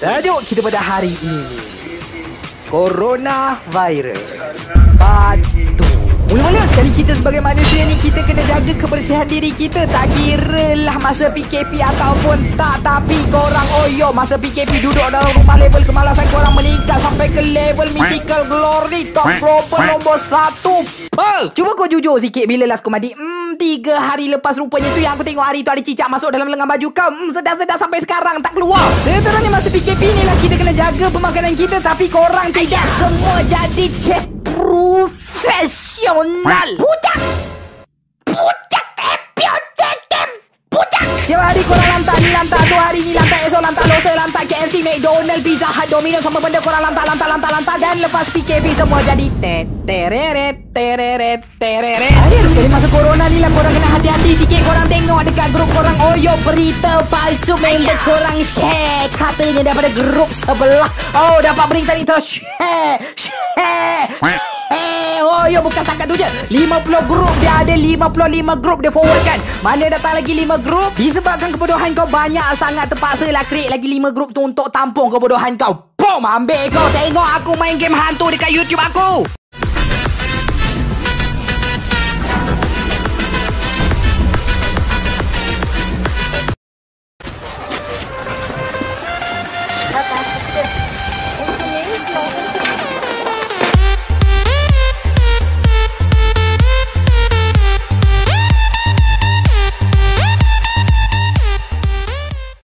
Tajuk kita pada hari ini. Corona Virus Batu. Mula-mula sekali kita sebagai manusia ni Kita kena jaga kebersihan diri kita. Tak kira lah masa PKP ataupun tak Tapi korang oyo Masa PKP duduk dalam rumah level kemalasan Korang meningkat sampai ke level mythical glory Top global nombor satu. Cuba kau jujur sikit bila last kau mandi. Hmm tiga hari lepas rupanya tu Yang aku tengok hari tu ada cicak masuk dalam lengan baju kau. Hmm sedar-sedar sampai sekarang tak keluar. Seterusnya masa PKP ni lah Kita kena jaga pemakanan kita Tapi korang tidak semua jadi chef profesional. Budak Tiap hari korang lantak ni lantak tu Hari ni lantak esok lantak lusa lantak KFC McDonald Pizza Hut Domino's Semua benda korang lantak lantak lantak lantak Dan lepas PKP semua jadi tereret tereret tereret Akhir sekali masa corona ni lah Korang kena hati-hati sikit Korang tengok dekat grup korang Oyo berita palsu Member korang share. Katanya daripada grup sebelah. Oh dapat berita ni tu Share Share oh yo bukan setakat tu je. 50 grup dia ada 55 grup dia forward kan Mana datang lagi 5 grup? Disebabkan kebodohan kau banyak sangat terpaksa lah create lagi 5 grup tu untuk tampung kebodohan kau. Boom ambil kau. Tengok aku main game hantu dekat YouTube aku